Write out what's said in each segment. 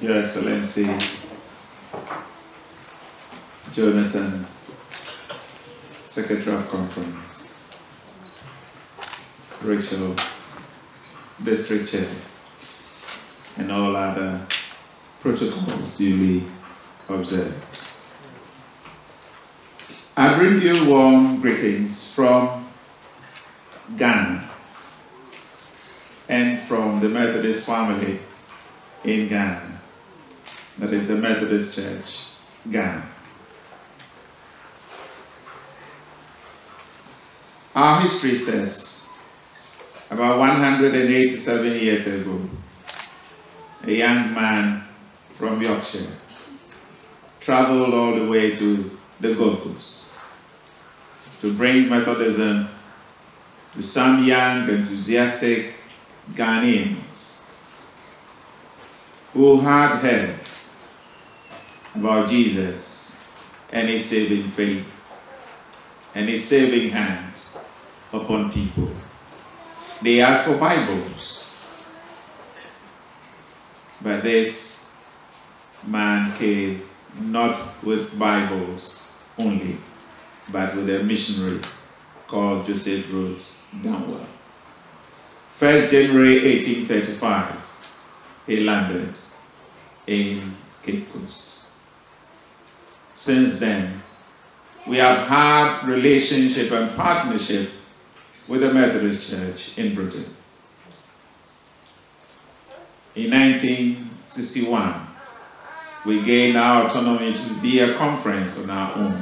Your Excellency Jonathan, Secretary of Conference, Rachel, District Chair, and all other protocols duly observed. I bring you warm greetings from Ghana and from the Methodist family in Ghana. That is the Methodist Church, Ghana. Our history says about 187 years ago, a young man from Yorkshire traveled all the way to the Gold Coast to bring Methodism to some young, enthusiastic Ghanaians who had heard about Jesus and his saving faith and his saving hand upon people. They asked for Bibles. But this man came not with Bibles only, but with a missionary called Joseph Rhodes Dunwell. 1st January 1835, he landed in Cape Coast. Since then, we have had relationship and partnership with the Methodist Church in Britain. In 1961, we gained our autonomy to be a conference on our own.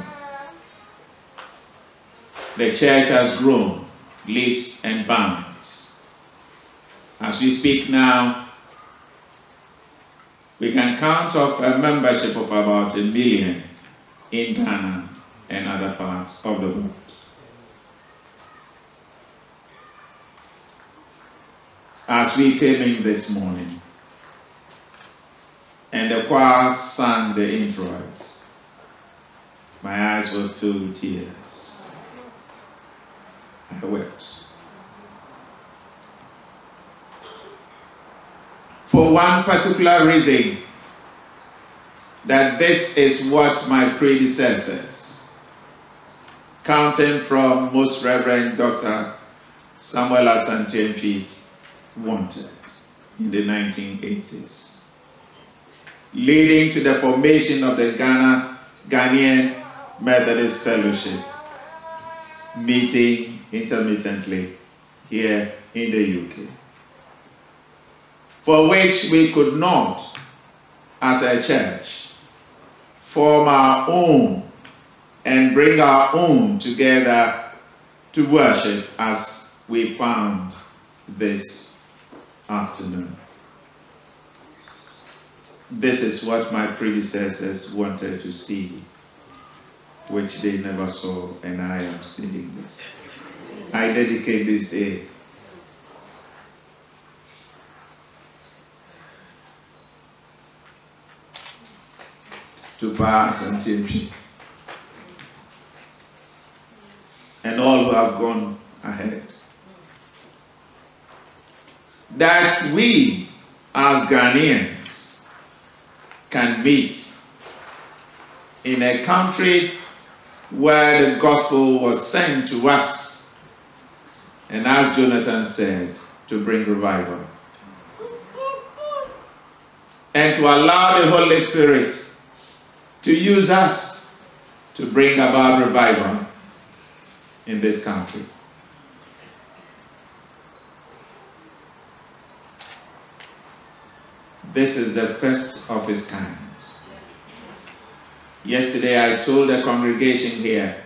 The church has grown leaps and bounds. As we speak now, we can count off a membership of about a million in Ghana and other parts of the world. As we came in this morning, and the choir sang the introit, my eyes were filled with tears. I wept. For one particular reason, that this is what my predecessors, counting from Most Reverend Dr. Samuel Asante wanted in the 1980s, leading to the formation of the Ghana Ghanaian Methodist Fellowship, meeting intermittently here in the UK, for which we could not, as a church, form our own and bring our own together to worship as we found this afternoon. This is what my predecessors wanted to see, which they never saw, and I am seeing this. I dedicate this day to pass and TMP and all who have gone ahead. That we as Ghanaians can meet in a country where the gospel was sent to us and as Jonathan said, to bring revival. And to allow the Holy Spirit to use us to bring about revival in this country. This is the first of its kind. Yesterday I told the congregation here,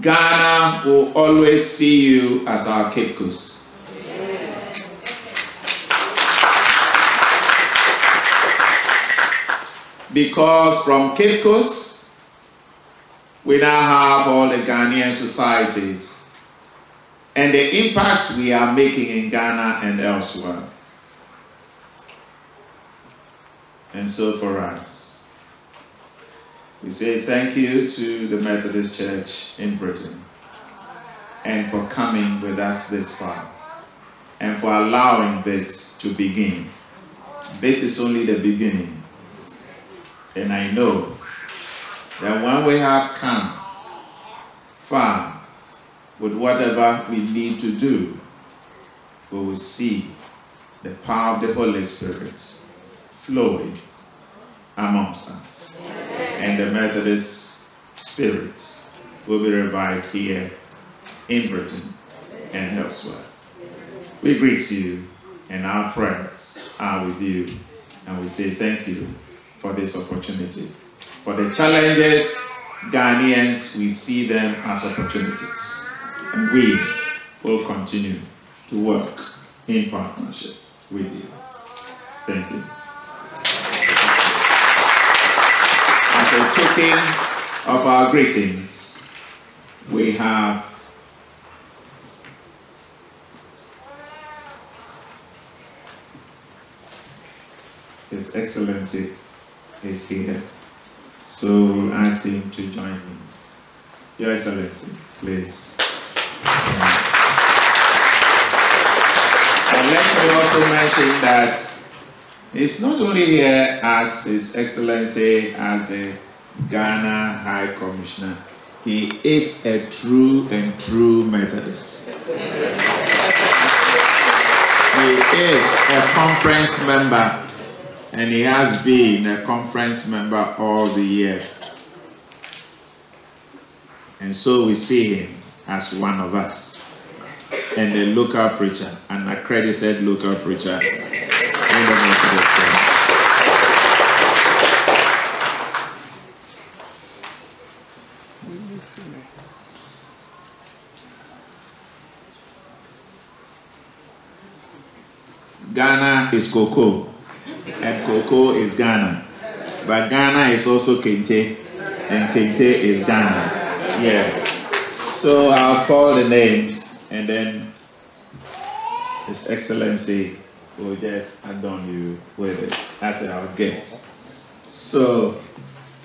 Ghana will always see you as our Cape Coast. Because from Cape Coast, we now have all the Ghanaian societies and the impact we are making in Ghana and elsewhere. And so for us, we say thank you to the Methodist Church in Britain and for coming with us this far and for allowing this to begin this is only the beginning. And I know that when we have come far with whatever we need to do, we will see the power of the Holy Spirit flowing amongst us. And the Methodist spirit will be revived here in Britain and elsewhere. We greet you, and our prayers are with you. And we say thank you for this opportunity. For the challenges, Ghanaians, we see them as opportunities. And we will continue to work in partnership with you. Thank you. As a token of our greetings, we have His Excellency is here. So ask him to join me. Your Excellency, please. And let me also mention that he's not only here as His Excellency, as the Ghana High Commissioner, he is a true and true Methodist. He is a conference member and he has been a conference member all the years. And so we see him as one of us. And a local preacher, an accredited local preacher. Ghana is cocoa and cocoa is Ghana. But Ghana is also Kente, and Kente is Ghana. Yes. So I'll call the names, and then His Excellency will just adorn you with it as our gift. So,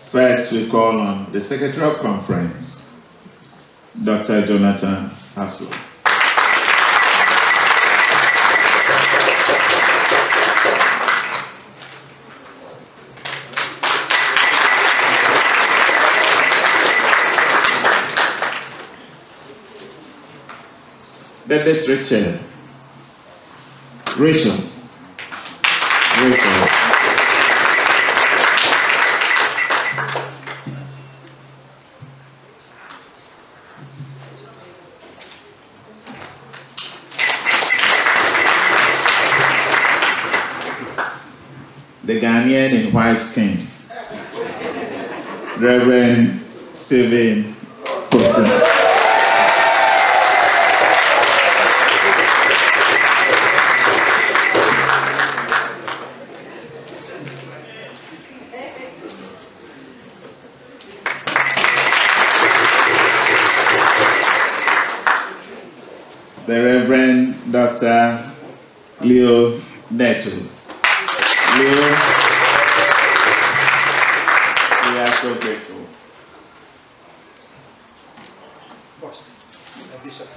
first we call on the Secretary of Conference, Dr. Jonathan Hustler. District chair. Rachel. Rachel. The Ghanaian in white skin, Reverend Stephen Fosin. The Reverend Dr. Leo Neto. Leo, we are so grateful. Boss, Bishop.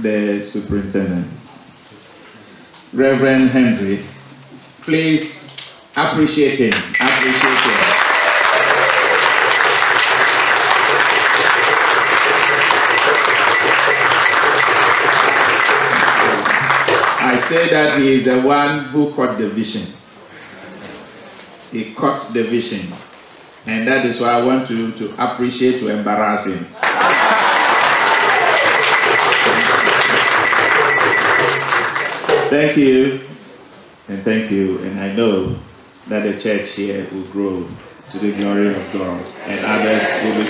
the superintendent. Reverend Henry, please appreciate him. Appreciate him. I say that he is the one who caught the vision. He caught the vision. And that is why I want to, to appreciate, to embarrass him. Thank you. And thank you. And I know that the church here will grow to the glory of God. And others will be